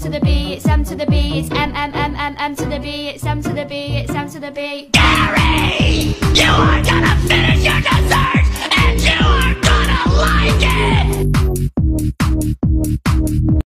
to the B, it's M to the B, it's M M M M M to the B, it's M to the B, it's M to the B. Gary,